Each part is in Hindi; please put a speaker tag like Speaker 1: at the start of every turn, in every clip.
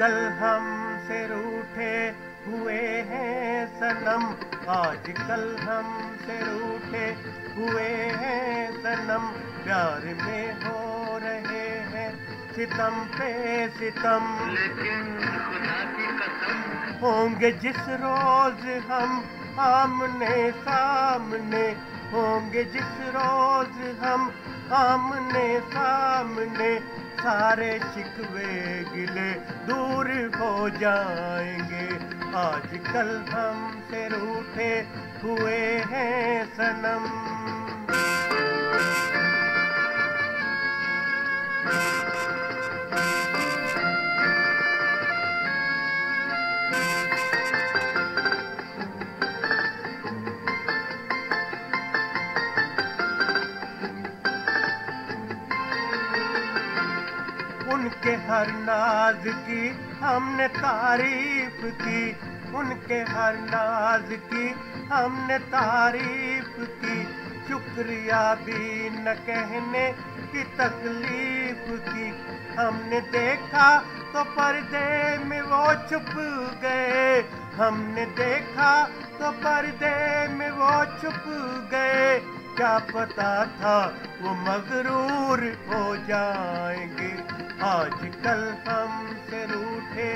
Speaker 1: कल हम से रूठे हुए हैं सनम। आज कल हम से रूठे हुए हैं सनम। प्यार में हो रहे हैं सितम पे सितम।
Speaker 2: लेकिन खुदा की कसम
Speaker 1: होंगे जिस रोज हम आमने सामने होंगे जिस रोज हम आमने सामने सारे शिकवे गिले दूर हो जाएँगे। आजकल हम से रूठे हुए हैं सनम। हर नाज की हमने तारीफ़ की। उनके हर नाज की हमने तारीफ़ की। शुक्रिया भी न कहने की तकलीफ़ की। हमने देखा तो पर्दे में वो छुप गए। हमने देखा तो पर्दे में वो छुप गए। क्या पता था वो मगरूर हो जाएँगे। आजकल हमसे रूठे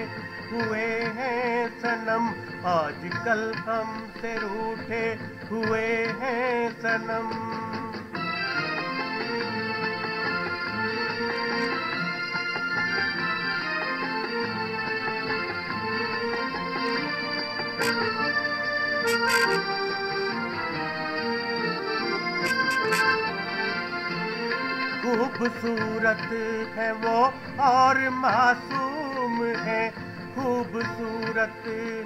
Speaker 1: हुए हैं सनम। आजकल हमसे रूठे हुए हैं सनम। खूबसूरत है वो और मासूम है। खूबसूरत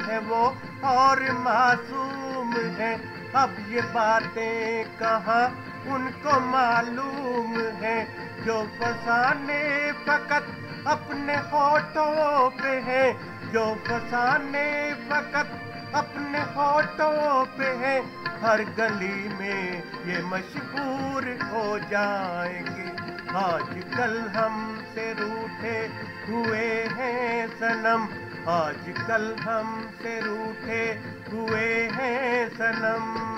Speaker 1: है वो और मासूम है। अब ये बातें कहाँ उनको मालूम है? जो फसाने फकत अपने होठों पे है। जो फसाने फकत अपने होठों पे है। हर गली में ये मशहूर हो जाएँगे। आज कल हमसे रूठे हुए हैं सनम। आज कल हमसे रूठे हुए हैं सनम।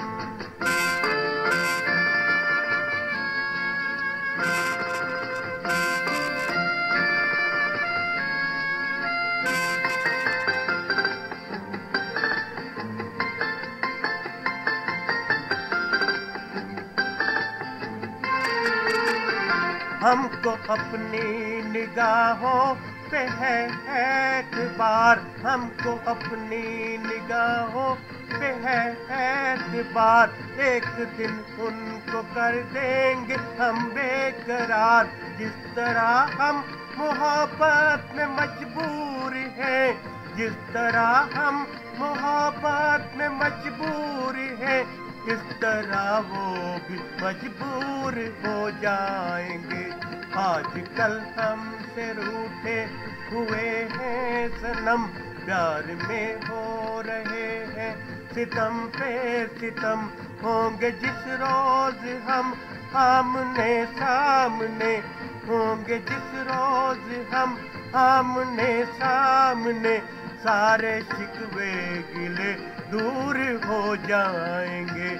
Speaker 1: हमको अपनी निगाहों पे है एतबार हमको अपनी निगाहों पे है एतबार एक दिन उनको कर देंगे हम बेकरार। जिस तरह हम मोहब्बत में मजबूर हैं, जिस तरह हम मोहब्बत में मजबूर हैं इस तरह वो भी मजबूर हो जाएँगे। आज कल हमसे रूठे हुए हैं, सनम प्यार में हो रहे हैं। सितम पे सितम होंगे जिस रोज हम, आमने सामने होंगे जिस रोज हम, आमने सामने। सारे शिकवे गिले दूर हो जाएँगे।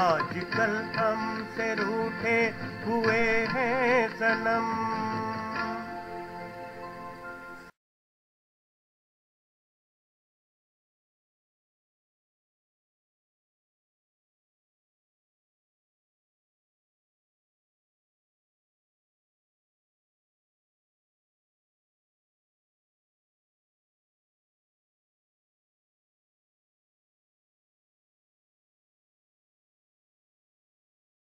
Speaker 1: आजकल हमसे रूठे हुए हैं सनम।